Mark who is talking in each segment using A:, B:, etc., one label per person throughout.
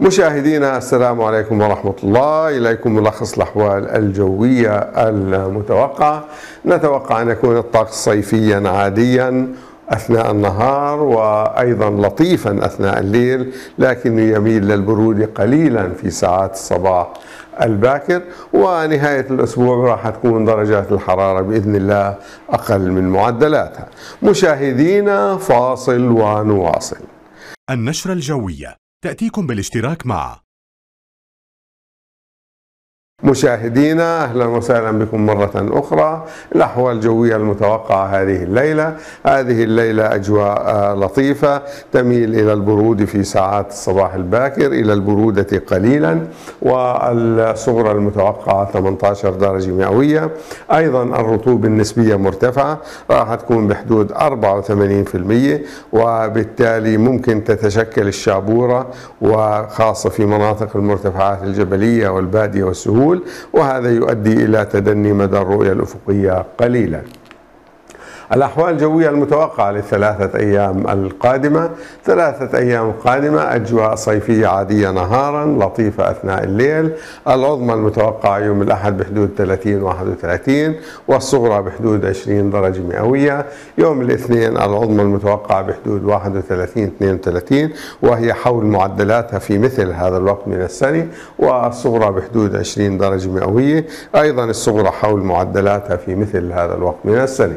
A: مشاهدينا السلام عليكم ورحمة الله. إليكم ملخص الأحوال الجوية المتوقعة نتوقع أن يكون الطقس صيفيا عاديا أثناء النهار وأيضا لطيفا أثناء الليل لكنه يميل للبرود قليلا في ساعات الصباح الباكر. ونهاية الأسبوع راح تكون درجات الحرارة بإذن الله أقل من معدلاتها. مشاهدينا فاصل ونواصل.
B: النشرة الجوية. تأتيكم بالاشتراك مع
A: مشاهدينا أهلا وسهلا بكم مرة أخرى. الأحوال الجوية المتوقعة هذه الليلة. هذه الليلة أجواء آه، لطيفة. تميل إلى البرود في ساعات الصباح الباكر إلى البرودة قليلا. والصغرى المتوقعة 18 درجة مئوية. أيضا الرطوبه النسبية مرتفعة. راح تكون بحدود 84% وبالتالي ممكن تتشكل الشابورة وخاصة في مناطق المرتفعات الجبلية والبادية والسهول. الحلول وهذا يؤدي إلى تدني مدى الرؤية الأفقية قليلا. الأحوال الجوية المتوقعة للثلاثة أيام القادمة ثلاثة أيام قادمة أجواء صيفية عادية نهارا لطيفة أثناء الليل العظمى المتوقعة يوم الأحد بحدود 30 31 والصغرى بحدود 20 درجة مئوية يوم الاثنين العظمى المتوقعة بحدود 31 32 وهي حول معدلاتها في مثل هذا الوقت من السنة والصغرى بحدود 20 درجة مئوية أيضا الصغرى حول معدلاتها في مثل هذا الوقت من السنة.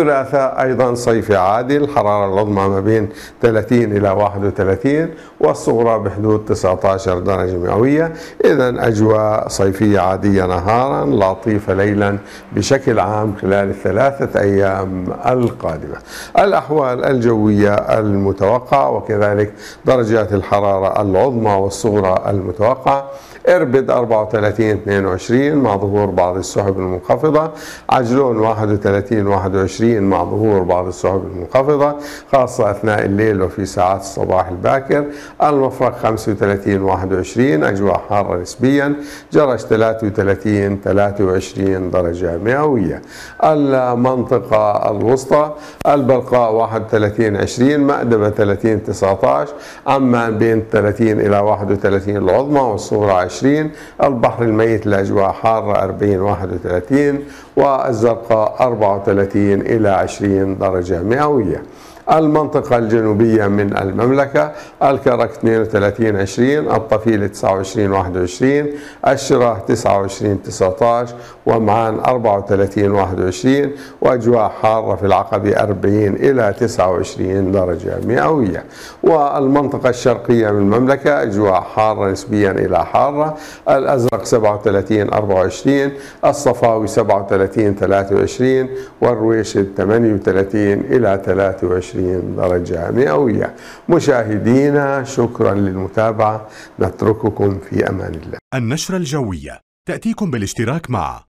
A: الثلاثاء أيضا صيفي عادي الحرارة العظمى ما بين 30 إلى 31 والصغرى بحدود 19 درجة مئوية. إذا أجواء صيفية عادية نهارا لطيفة ليلا بشكل عام خلال الثلاثة أيام القادمة. الأحوال الجوية المتوقعة وكذلك درجات الحرارة العظمى والصغرى المتوقعة. إربد 34 22 مع ظهور بعض السحب المنخفضة. عجلون 31 21 مع ظهور بعض السحب المنخفضة خاصة أثناء الليل وفي ساعات الصباح الباكر. المفرق 35 21 أجواء حارة نسبيا جرش 33 23 درجة مئوية. المنطقة الوسطى البلقاء 31 20 مأدبة 30 19 عمان بين 30 إلى 31 العظمى والصغرى 20 البحر الميت الأجواء حارة 40 31 والزرقاء 34 إلى 20 درجة مئوية. المنطقة الجنوبية من المملكة الكرك 32 20 الطفيلة 29 21 الشراه 29 19 ومعان 34 21 وأجواء حارة في العقبة 40 إلى 29 درجة مئوية. والمنطقة الشرقية من المملكة أجواء حارة نسبيا إلى حارة الأزرق 37 24 الصفاوي 37 23 والرويشد 38 إلى 23 20 درجة مئوية. مشاهدينا شكرا للمتابعة. نترككم في أمان الله.
B: النشرة الجوية. تأتيكم بالاشتراك مع